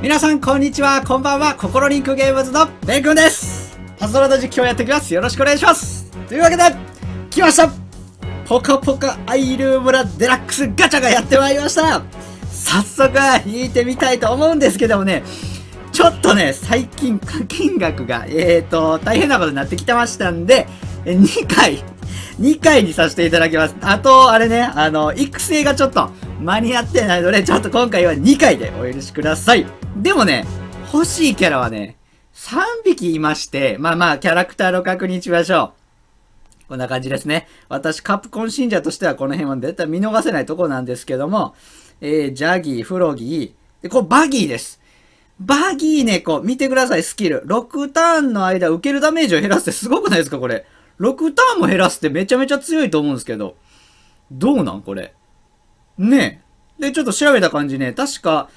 皆さん、こんにちは。こんばんは。心リンクゲームズのベン君です。パズドラの実況をやっていきます。よろしくお願いします。というわけで、来ましたポカポカアイルームラデラックスガチャがやってまいりました早速、引いてみたいと思うんですけどもね、ちょっとね、最近課金額が、えーと、大変なことになってきてましたんで、2回、2回にさせていただきます。あと、あれね、あの、育成がちょっと間に合ってないので、ちょっと今回は2回でお許しください。でもね、欲しいキャラはね、3匹いまして、まあまあ、キャラクターの確認しましょう。こんな感じですね。私、カプコン信者としてはこの辺は絶対見逃せないとこなんですけども、えー、ジャギー、フロギー、で、これバギーです。バギーね、こう、見てください、スキル。6ターンの間、受けるダメージを減らすってすごくないですか、これ。6ターンも減らすってめちゃめちゃ強いと思うんですけど。どうなんこれ。ねえ。で、ちょっと調べた感じね、確か、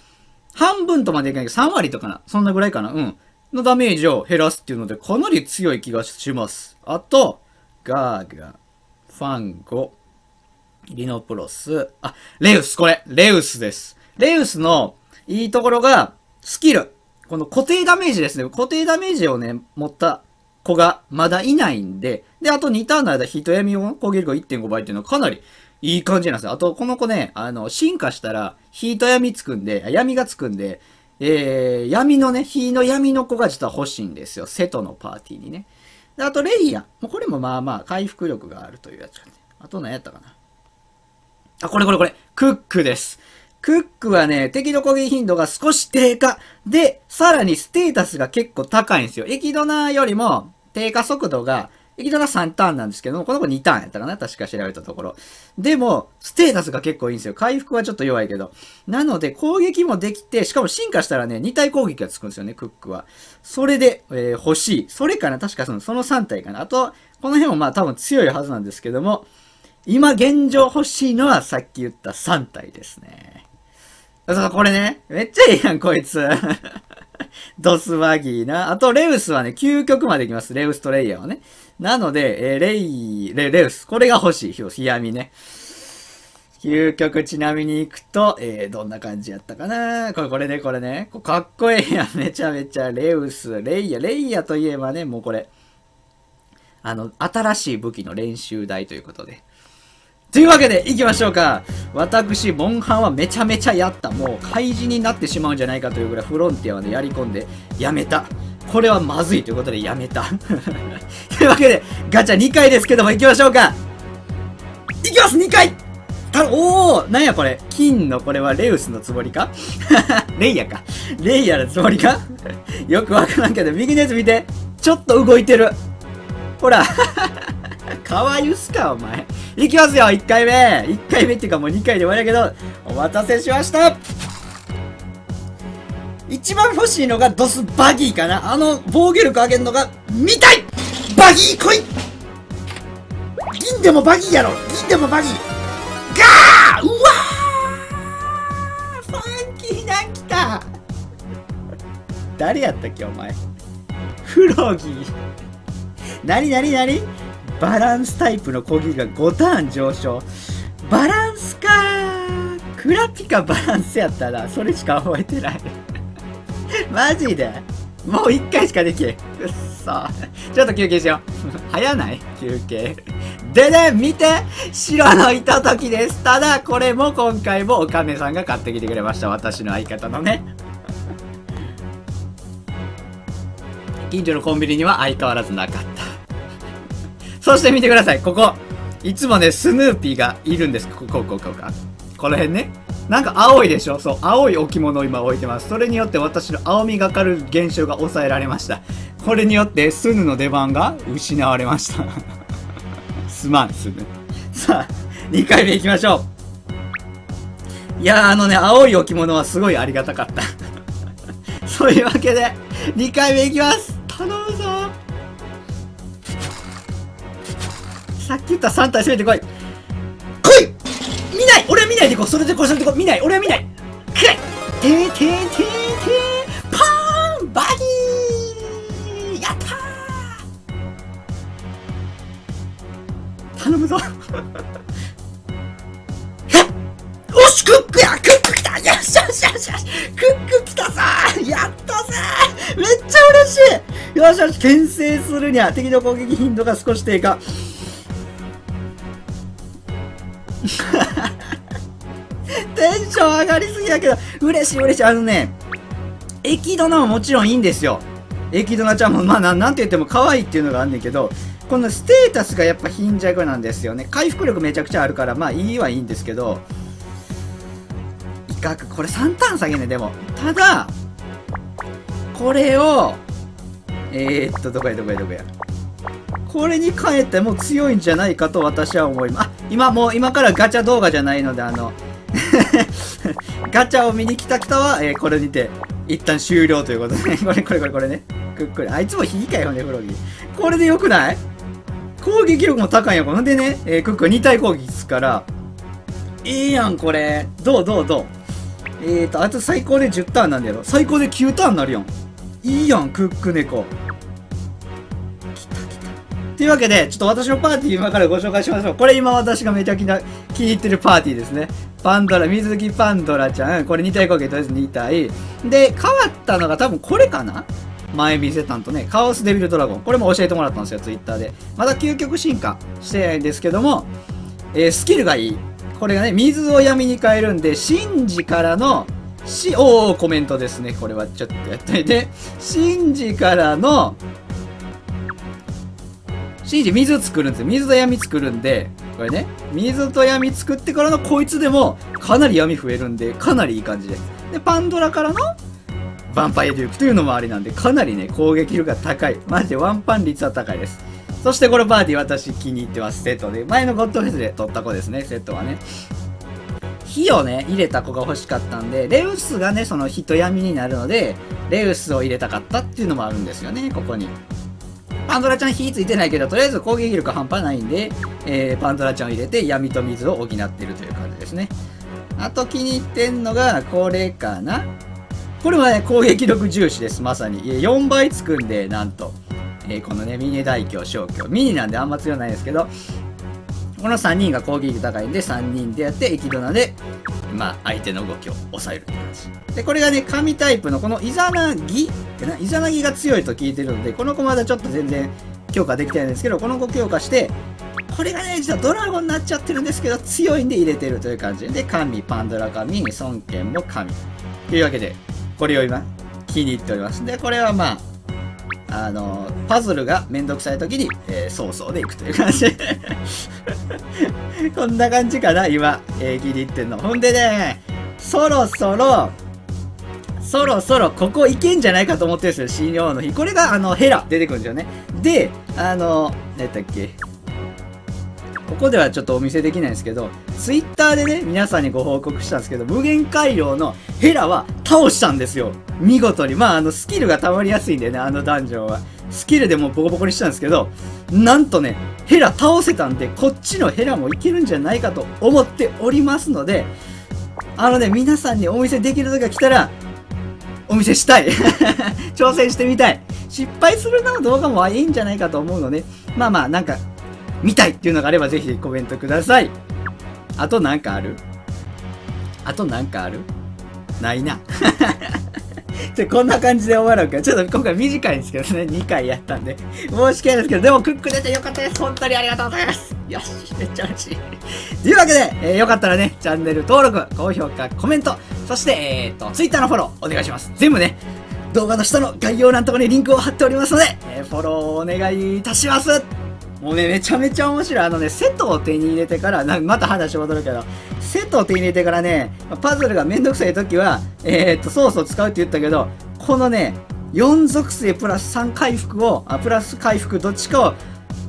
半分とまでいかないけど、3割とかな。そんなぐらいかな。うん。のダメージを減らすっていうので、かなり強い気がします。あと、ガーガ、ファンゴ、リノプロス、あ、レウス、これ、レウスです。レウスのいいところが、スキル。この固定ダメージですね。固定ダメージをね、持った子がまだいないんで、で、あと2ターンの間、ヒート闇を攻撃力が1.5倍っていうのはかなりいい感じなんですよ。あと、この子ね、あの、進化したら、ヒート闇つくんで、闇がつくんで、えー、闇のね、火の闇の子が実は欲しいんですよ。セトのパーティーにね。であと、レイヤ。もうこれもまあまあ、回復力があるというやつかね。あと何やったかな。あ、これこれこれ。クックです。クックはね、敵の攻撃頻度が少し低下。で、さらにステータスが結構高いんですよ。エキドナよりも低下速度が、エキドナ3ターンなんですけども、この子2ターンやったかな確か調べたところ。でも、ステータスが結構いいんですよ。回復はちょっと弱いけど。なので、攻撃もできて、しかも進化したらね、2体攻撃がつくんですよね、クックは。それで、えー欲しい。それかな確かその、その3体かなあと、この辺もまあ多分強いはずなんですけども、今現状欲しいのはさっき言った3体ですね。そう、これね、めっちゃいいやん、こいつ。ドスワギーな。あと、レウスはね、究極まで行きます。レウスとレイヤーはね。なので、えーレイ、レ、レウス。これが欲しい。ひやみね。究極ちなみに行くと、えー、どんな感じやったかなこれ、これね、これね。こかっこいいやん。めちゃめちゃ。レウス、レイヤー。レイヤーといえばね、もうこれ。あの、新しい武器の練習台ということで。というわけで、行きましょうか。私、モンハンはめちゃめちゃやった。もう、開示になってしまうんじゃないかというぐらい、フロンティアはね、やり込んで、やめた。これはまずいということで、やめた。というわけで、ガチャ2回ですけども、行きましょうか。行きます !2 回たおおなんやこれ金のこれはレウスのつもりか？レイヤか。レイヤーのつもりか？よくわからんけど、右のやつ見て。ちょっと動いてる。ほら。かわゆすか、お前。いきますよ、1回目。1回目っていうかもう2回で終わりやけど、お待たせしました。一番欲しいのがドスバギーかな。あの防御力上げるのが見たい。バギー来い。銀でもバギーやろ。銀でもバギー。ガー!うわー!ファンキーなん来た。誰やったっけお前。フロギー。なになになにバランスタイプの攻撃が5ターン上昇。バランスか。クラピカバランスやったらそれしか覚えてない。マジで？もう1回しかできん。くっそちょっと休憩しよう。早ない？休憩。でね見て。白の糸時です。ただこれも今回もおかめさんが買ってきてくれました。私の相方のね。近所のコンビニには相変わらずなかった。そして見てください、ここ。いつもね、スヌーピーがいるんです。ここ、ここ、ここ。この辺ね。なんか青いでしょ？そう、青い置物を今置いてます。それによって私の青みがかる現象が抑えられました。これによってスヌの出番が失われました。すまん、スヌ。さあ、2回目行きましょう。いや、あのね、青い置物はすごいありがたかった。そういうわけで、2回目行きますさっき言った3体攻めてこい。来い！見ない！俺は見ないでこう。それでこうそれでこ。う見ない！俺は見ない！くらい！てーてーてーてー。パーン！バギー！やったー！頼むぞ。おし！クックや！クック来た！よしよしよしよしクック来たぞ！よしよし、牽制するには敵の攻撃頻度が少し低下。テンション上がりすぎやけど、嬉しい嬉しい。あのね、エキドナももちろんいいんですよ。エキドナちゃんも、まあなんなんて言っても可愛いっていうのがあんねんけど、このステータスがやっぱ貧弱なんですよね。回復力めちゃくちゃあるから、まあいいはいいんですけど、威嚇、これ3ターン下げね、でも。ただ、これを、えー、っと、どこやどこやどこや。これに変えても強いんじゃないかと私は思います。あ、今もう、今からガチャ動画じゃないので、あの、ガチャを見に来た人は、えー、これにて、一旦終了ということで、これこれこれこれね。くっくり。あいつも火かよね、フロギー。これでよくない？攻撃力も高いよ。ほんでね、えー、クックは2体攻撃ですから、いいやん、これ。どうどうどう？えーと、あと最高で10ターンなんだよ。最高で9ターンになるやん。いいやん、クック猫。というわけで、ちょっと私のパーティー今からご紹介しましょう。これ今私がめちゃくちゃ気に入ってるパーティーですね。パンドラ、水着パンドラちゃん。これ2体攻撃とりあえず2体。で、変わったのが多分これかな？前見せたんとね、カオスデビルドラゴン。これも教えてもらったんですよ、ツイッターで。まだ究極進化してないんですけども、えー、スキルがいい。これがね、水を闇に変えるんで、シンジからの、し、おー、コメントですね。これはちょっとやってみて。シンジからの、シンジ水作るんですよ。水と闇作るんで、これね、水と闇作ってからのこいつでも、かなり闇増えるんで、かなりいい感じです。で、パンドラからの、ヴァンパイアデュークというのもありなんで、かなりね、攻撃力が高い。マジでワンパン率は高いです。そしてこのパーティー私気に入ってます。セットで。前のゴッドフェスで取った子ですね、セットはね。火をね、入れた子が欲しかったんで、レウスがね、その火と闇になるので、レウスを入れたかったっていうのもあるんですよね、ここに。パンドラちゃん火ついてないけど、とりあえず攻撃力半端ないんで、えー、パンドラちゃんを入れて闇と水を補ってるという感じですね。あと気に入ってんのが、これかなこれはね、攻撃力重視です、まさに。4倍つくんで、なんと。えー、このね、ミニ大凶、小凶。ミニなんであんま強くないですけど、この3人が攻撃力高いんで、3人でやって、液ドナで、まあ、相手の動きを抑えるって感じ。で、これがね、神タイプのこのイザナギってな、イザナギが強いと聞いてるので、この子まだちょっと全然強化できてないんですけど、この子強化して、これがね、実はドラゴンになっちゃってるんですけど、強いんで入れてるという感じで、神、パンドラ神、孫権も神。というわけで、これを今、気に入っております。で、これはまあ、あの、パズルがめんどくさい時に、えー、早々でいくという感じ。こんな感じかな、今、えー、気に入ってんの。ほんでね、そろそろ、そろそろここ行けんじゃないかと思ってるんですよ、新用の日。これが、あの、ヘラ出てくるんですよね。で、あの、何やったっけ？ここではちょっとお見せできないんですけど、ツイッターでね、皆さんにご報告したんですけど、無限回廊のヘラは倒したんですよ。見事に。まあ、あの、スキルが溜まりやすいんでね、あのダンジョンは。スキルでもボコボコにしたんですけど、なんとね、ヘラ倒せたんで、こっちのヘラもいけるんじゃないかと思っておりますので、あのね、皆さんにお見せできる時が来たら、お見せしたい 挑戦してみたい失敗するの動画もいいんじゃないかと思うので、まあまあ、なんか、見たいっていうのがあればぜひコメントください。あとなんかある？あとなんかある？ないな。じゃこんな感じで終わろうか。ちょっと今回短いんですけどね、2回やったんで。申し訳ないですけど、でもクック出てよかったです。本当にありがとうございます。よし、めっちゃ嬉しい。というわけで、えー、よかったらね、チャンネル登録、高評価、コメント、そして、えー、っと、Twitter のフォローお願いします。全部ね、動画の下の概要欄のところにリンクを貼っておりますので、えー、フォローお願いいたします。もうね、めちゃめちゃ面白い。あのね、セットを手に入れてから、また話戻るけど、セットを手に入れてからね、パズルがめんどくさい時は、えー、っと、ソースを使うって言ったけど、このね、4属性プラス3回復を、あ、プラス回復どっちかを、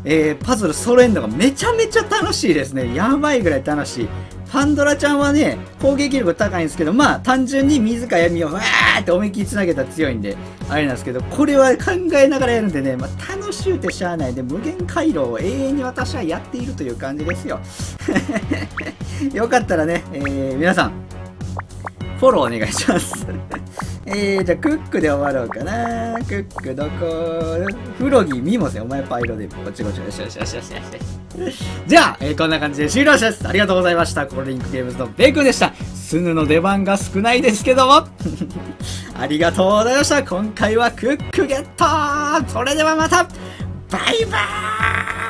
えー、パズル揃えるのがめちゃめちゃ楽しいですね。やばいぐらい楽しい。パンドラちゃんはね、攻撃力高いんですけど、まあ、単純に水か闇をわーって思いっきり繋げたら強いんで、あれなんですけど、これは考えながらやるんでね、まあ、楽しゅうてしゃあないで、無限回路を永遠に私はやっているという感じですよ。よかったらね、えー、皆さん、フォローお願いします えー、じゃあ、クックで終わろうかな。クックどこ？フロギー、ミモセ、お前パイロで、こっちこっち、よしよしよしよしよし。じゃあ、えー、こんな感じで終了です。ありがとうございました。コールリンクゲームズのベイクでした。スヌの出番が少ないですけども。ありがとうございました。今回はクックゲットそれではまたバイバーイ